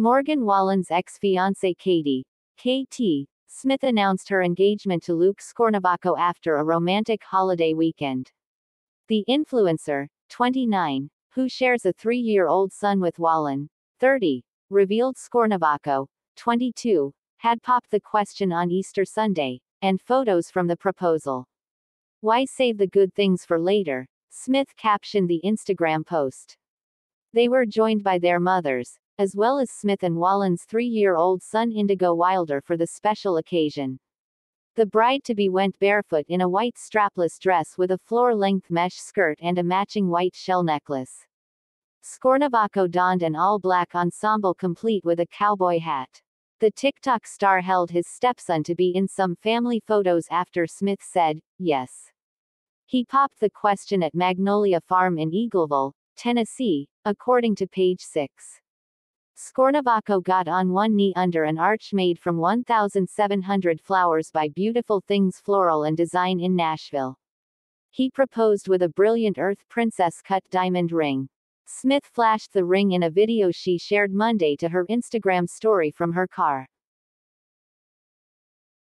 Morgan Wallen's ex-fiancée Katie, KT, Smith announced her engagement to Luke Scornavacco after a romantic holiday weekend. The influencer, 29, who shares a three-year-old son with Wallen, 30, revealed Scornavacco, 22, had popped the question on Easter Sunday, and photos from the proposal. Why save the good things for later? Smith captioned the Instagram post. They were joined by their mothers, as well as Smith and Wallen's three-year-old son Indigo Wilder for the special occasion. The bride-to-be went barefoot in a white strapless dress with a floor-length mesh skirt and a matching white shell necklace. Scornavacco donned an all-black ensemble complete with a cowboy hat. The TikTok star held his stepson to be in some family photos after Smith said, yes. He popped the question at Magnolia Farm in Eagleville, Tennessee, according to page 6. Scornavacco got on one knee under an arch made from 1,700 flowers by Beautiful Things Floral and Design in Nashville. He proposed with a brilliant Earth Princess cut diamond ring. Smith flashed the ring in a video she shared Monday to her Instagram story from her car.